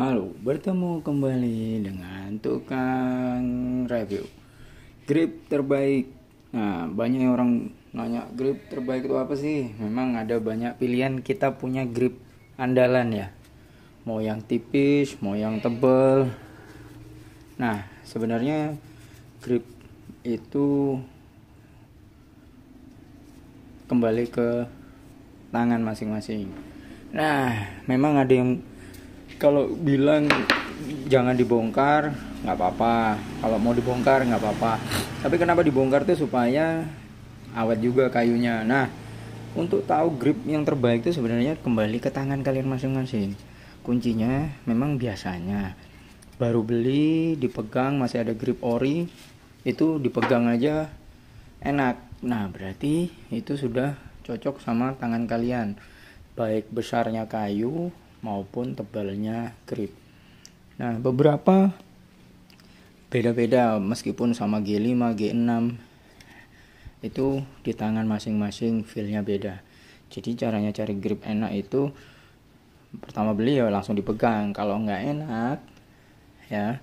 Halo, bertemu kembali dengan tukang review grip terbaik. Nah, banyak orang nanya grip terbaik itu apa sih? Memang ada banyak pilihan kita punya grip andalan ya. Mau yang tipis, mau yang tebal. Nah, sebenarnya grip itu kembali ke tangan masing-masing. Nah, memang ada yang kalau bilang jangan dibongkar nggak apa-apa. Kalau mau dibongkar nggak apa-apa. Tapi kenapa dibongkar tuh supaya awet juga kayunya? Nah untuk tahu grip yang terbaik itu sebenarnya kembali ke tangan kalian masing-masing. Kuncinya memang biasanya. Baru beli dipegang masih ada grip ori itu dipegang aja enak. Nah berarti itu sudah cocok sama tangan kalian. Baik besarnya kayu maupun tebalnya grip. Nah, beberapa beda-beda meskipun sama G5, G6 itu di tangan masing-masing feelnya beda. Jadi caranya cari grip enak itu pertama beli ya langsung dipegang. Kalau nggak enak ya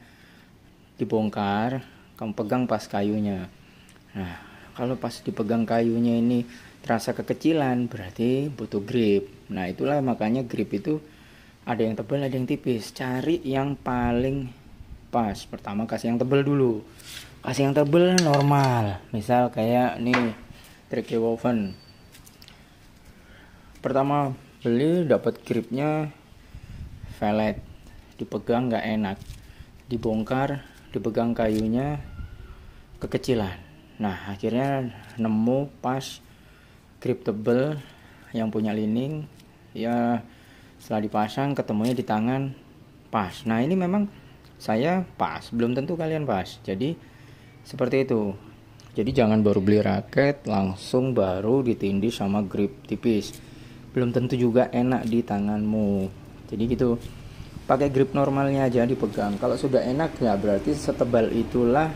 dibongkar, kamu pegang pas kayunya. Nah, kalau pas dipegang kayunya ini terasa kekecilan berarti butuh grip. Nah, itulah makanya grip itu ada yang tebal ada yang tipis. Cari yang paling pas. Pertama kasih yang tebal dulu. Kasih yang tebal normal. Misal kayak nih tricky woven. Pertama beli dapat gripnya velvet dipegang nggak enak. Dibongkar dipegang kayunya kekecilan. Nah akhirnya nemu pas grip tebel yang punya lining ya setelah dipasang ketemunya di tangan pas. Nah ini memang saya pas. Belum tentu kalian pas. Jadi seperti itu. Jadi jangan baru beli raket langsung baru ditindih sama grip tipis. Belum tentu juga enak di tanganmu. Jadi gitu. Pakai grip normalnya aja dipegang. Kalau sudah enak ya berarti setebal itulah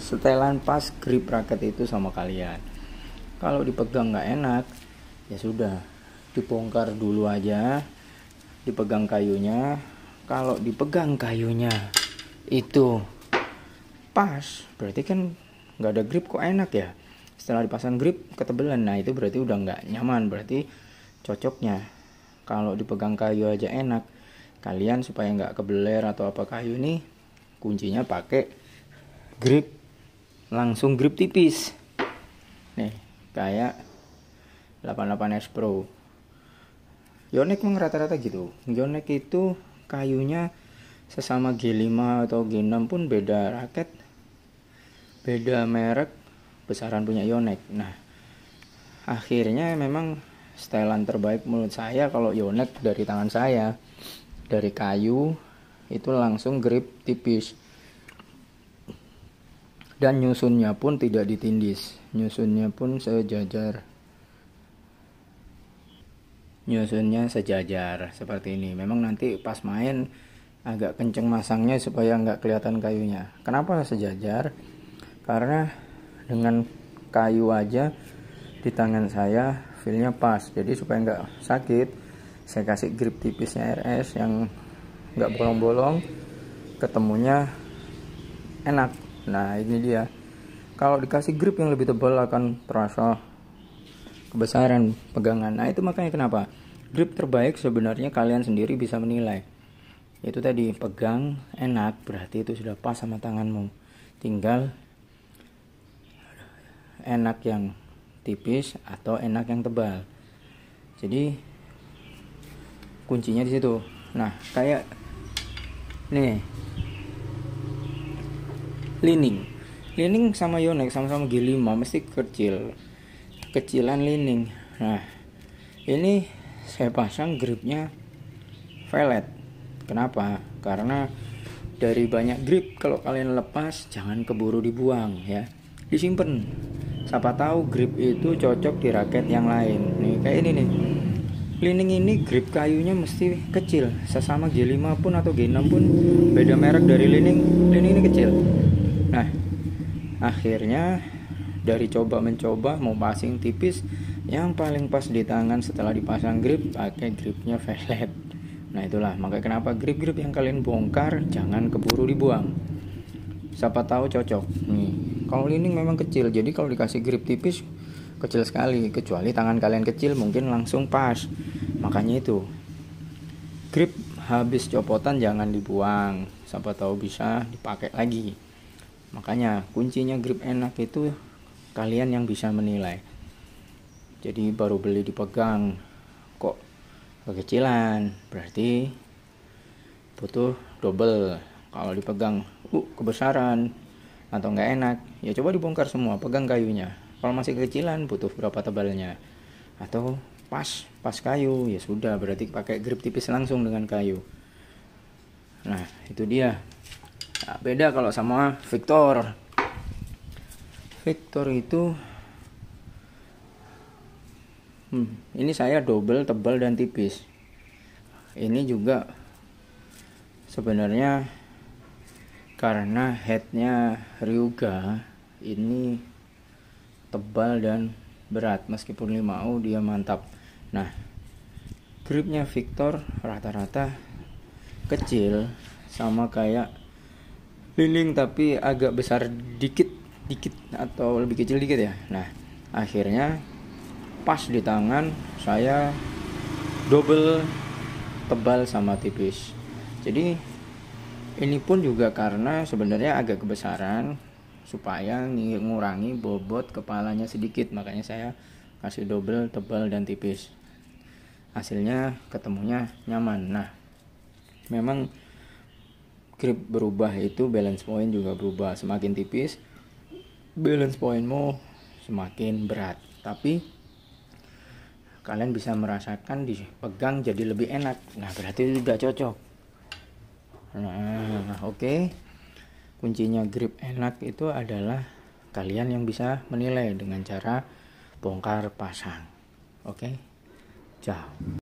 setelan pas grip raket itu sama kalian. Kalau dipegang nggak enak ya sudah dibongkar dulu aja dipegang kayunya. Kalau dipegang kayunya itu pas. Berarti kan nggak ada grip kok enak ya. Setelah dipasang grip ketebelan. Nah itu berarti udah nggak nyaman. Berarti cocoknya kalau dipegang kayu aja enak. Kalian supaya nggak kebeler atau apa kayu nih kuncinya pakai grip. Langsung grip tipis. Nih kayak 88S Pro Yonex memang rata-rata gitu. Yonex itu kayunya sesama G5 atau G6 pun beda raket beda merek besaran punya Yonex nah akhirnya memang setelan terbaik menurut saya kalau Yonex dari tangan saya. Dari kayu itu langsung grip tipis. Dan nyusunnya pun tidak ditindis nyusunnya pun sejajar nyusunnya sejajar seperti ini. Memang nanti pas main agak kenceng masangnya supaya nggak kelihatan kayunya. Kenapa sejajar? Karena dengan kayu aja di tangan saya feelnya pas. Jadi supaya nggak sakit saya kasih grip tipisnya RS yang nggak bolong-bolong ketemunya enak. Nah ini dia. Kalau dikasih grip yang lebih tebal akan terasa kebesaran pegangan. Nah, itu makanya kenapa grip terbaik sebenarnya kalian sendiri bisa menilai. Itu tadi pegang enak berarti itu sudah pas sama tanganmu. Tinggal enak yang tipis atau enak yang tebal. Jadi kuncinya di situ. Nah, kayak nih lining. Lining sama Yonex sama-sama G5 mesti kecil kecilan lining. Nah ini saya pasang gripnya velvet kenapa? Karena dari banyak grip kalau kalian lepas jangan keburu dibuang ya. Disimpan siapa tahu grip itu cocok di raket yang lain. Nih kayak ini nih. Lining ini grip kayunya mesti kecil. Sesama G5 pun atau G6 pun beda merek dari lining. Lining ini kecil. Nah akhirnya dari coba mencoba mau passing tipis yang paling pas di tangan setelah dipasang grip pakai gripnya velvet Nah itulah makanya kenapa grip-grip yang kalian bongkar jangan keburu dibuang. Siapa tahu cocok. Nih, kalau ini memang kecil, jadi kalau dikasih grip tipis kecil sekali. Kecuali tangan kalian kecil mungkin langsung pas. Makanya itu grip habis copotan jangan dibuang. Siapa tahu bisa dipakai lagi. Makanya kuncinya grip enak itu kalian yang bisa menilai. Jadi baru beli dipegang kok kekecilan? Berarti butuh double. Kalau dipegang uh kebesaran atau nggak enak ya coba dibongkar semua pegang kayunya. Kalau masih kekecilan butuh berapa tebalnya? Atau pas pas kayu ya sudah berarti pakai grip tipis langsung dengan kayu. Nah itu dia. Nah, beda kalau sama Victor Victor itu hmm, ini saya double tebal dan tipis. Ini juga sebenarnya karena headnya Ryuga ini tebal dan berat. Meskipun 5U dia mantap. Nah gripnya Victor rata-rata kecil sama kayak liling tapi agak besar dikit dikit atau lebih kecil dikit ya. Nah akhirnya pas di tangan saya double tebal sama tipis. Jadi ini pun juga karena sebenarnya agak kebesaran supaya mengurangi bobot kepalanya sedikit. Makanya saya kasih double tebal dan tipis. Hasilnya ketemunya nyaman. Nah memang grip berubah itu balance point juga berubah. Semakin tipis balance pointmu semakin berat. Tapi kalian bisa merasakan dipegang jadi lebih enak. Nah berarti sudah cocok. Nah oke. Okay. kuncinya grip enak itu adalah kalian yang bisa menilai dengan cara bongkar pasang. Oke? Okay? ciao